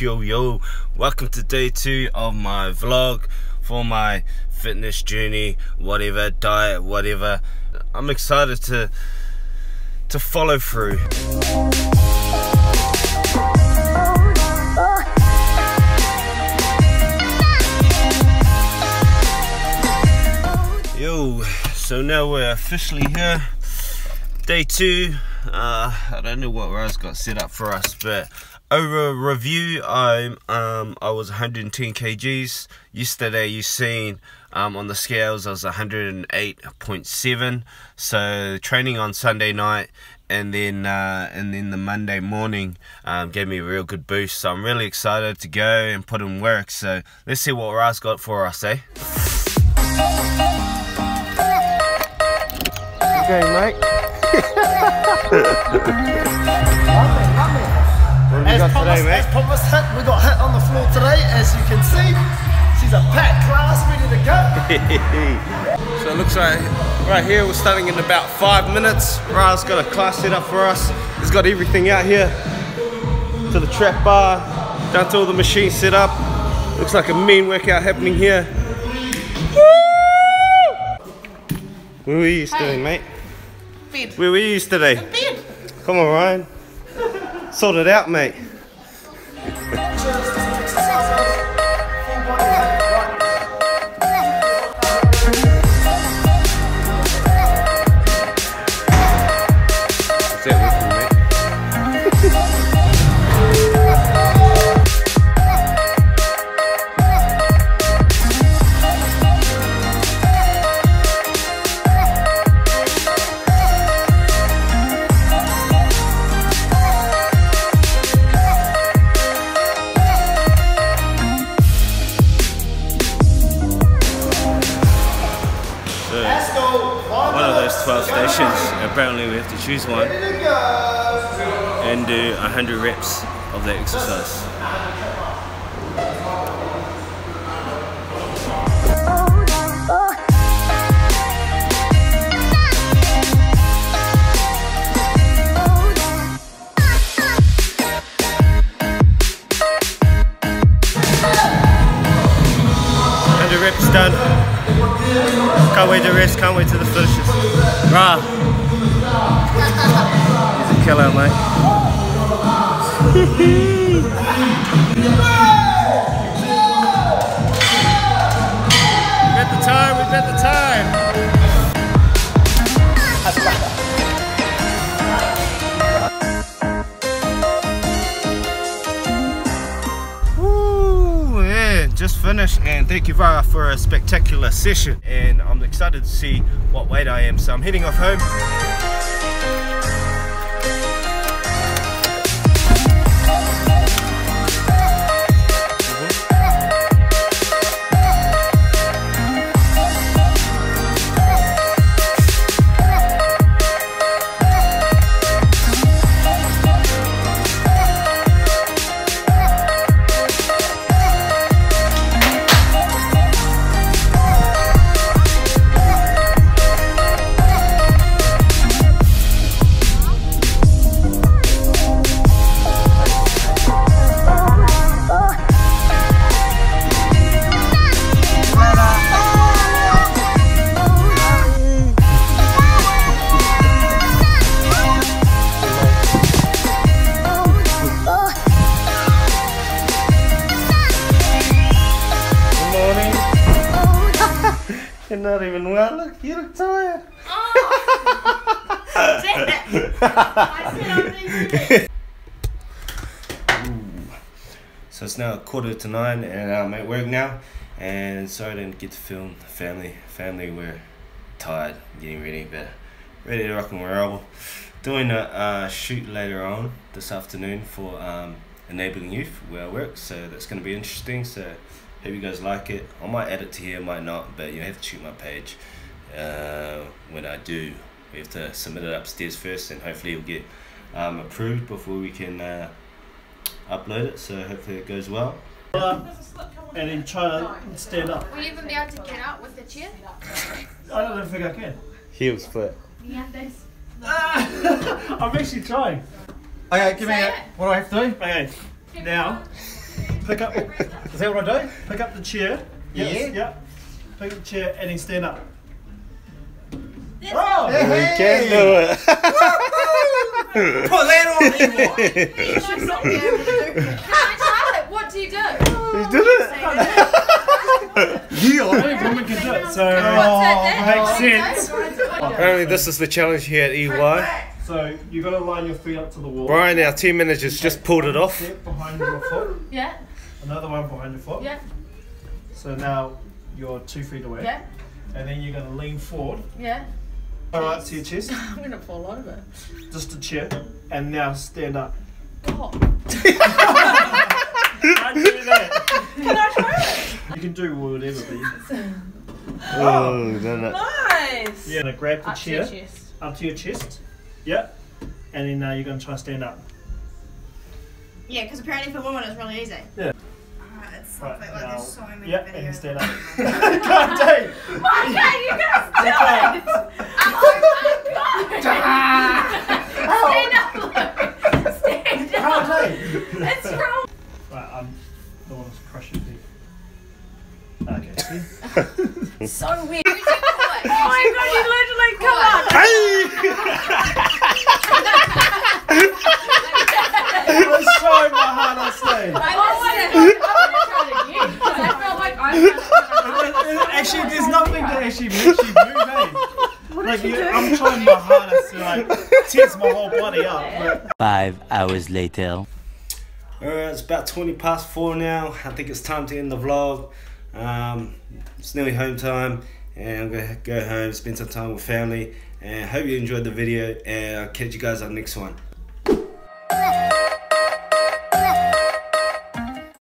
yo, yo. Welcome to day two of my vlog for my fitness journey, whatever, diet, whatever. I'm excited to to follow through. Yo, so now we're officially here. Day two. Uh, I don't know what Raz got set up for us, but over review, I'm um I was 110 kgs. Yesterday, you seen um on the scales I was 108.7. So training on Sunday night and then uh, and then the Monday morning um, gave me a real good boost. So I'm really excited to go and put in work. So let's see what Raz got for us, eh? Okay, mate. What have you got today, mate? as promised, HIIT, we got HIIT on the floor today, as you can see. She's a packed class, ready to go. so it looks like right here we're starting in about five minutes. Raz got a class set up for us. He's got everything out here to the trap bar, down to all the machines set up. Looks like a mean workout happening here. Where were you doing, mate? Bed. Where were you today? Come on, Ryan. Sort it out, mate. 12 stations, apparently we have to choose one and do 100 reps of the exercise. Reps done. Can't wait to rest. Can't wait to the finishes. Rah. He's a killer, mate. we bet the time. We bet the time. Just finished and thank you Vara for a spectacular session. And I'm excited to see what weight I am. So I'm heading off home You're not even well look you look tired it. I. So it's now quarter to nine, and I'm at work now. And sorry I didn't get to film family. Family, we're tired, getting ready, but ready to rock and roll. Doing a uh, shoot later on this afternoon for um, enabling youth where I work. So that's going to be interesting. So hope you guys like it. I might add it to here, might not, but you have to shoot my page. Uh, when I do, we have to submit it upstairs first, and hopefully it'll get um, approved before we can. Uh, upload it, so hopefully it goes well. And then try to stand up. Will you even be able to get up with the chair? I don't think I can. Heels foot. Meanders. I'm actually trying. Okay, give me it. it. What do I have to do? Okay, now pick up. Is that what I do? Pick up the chair. Yes, Yeah. yeah. Pick up the chair and then stand up. Oh, We can do it. Put that on, Eli. You should not be able to do it. Can I try it? What do you do? You did it. yeah. Only women can do it. So What's uh, makes sense. Apparently, this is the challenge here at EY. So you've got to line your feet up to the wall. Brian, our team manager's just pulled it off. Step behind your foot. Yeah, Another one behind your foot. yeah, So now you're two feet away. yeah, And then you're going to lean forward. yeah. All right, to your chest. I'm gonna fall over. Just a chair. And now stand up. Oh. Can't do that. Can I try it? You can do whatever, but you, Oh, done it. Nice. you're going to grab the Up chair chest. up to your chest. Yep. And then uh, you're going to try to stand up. Yeah, because apparently for women it's really easy. Yeah. Alright, it's Right, something like now- there's so many Yep, and videos. then stand of up. it. Can't do. Why can't you guys do it? Oh my god! Stand up, Luke. Stand Can't up. do. It's wrong. Right, I'm the one who's crush your feet. Okay, see? So weird. Oh my god, you literally come on. Let's show my heart on stage. I want to try it again. 'cause I felt like I Actually, there's nothing to actually makes you move, eh? Like, you, I'm trying my hardest to like tense my whole body up. but- Five hours later. Alright, it's about 20 past 4 now. I think it's time to end the vlog. Um, it's nearly home time, and I'm gonna go home, spend some time with family. And hope you enjoyed the video, and I'll catch you guys on the next one.